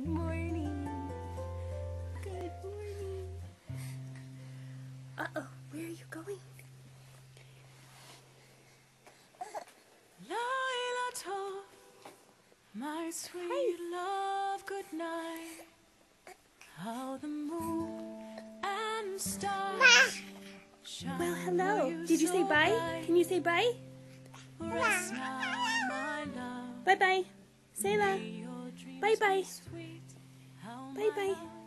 Good morning. Good morning. Uh-oh, where are you going? Laila my sweet Hi. love, good night. How the moon and stars Ma. Well, hello. Did you say bye? Can you say bye? Bye-bye. Say that. Bye bye be sweet.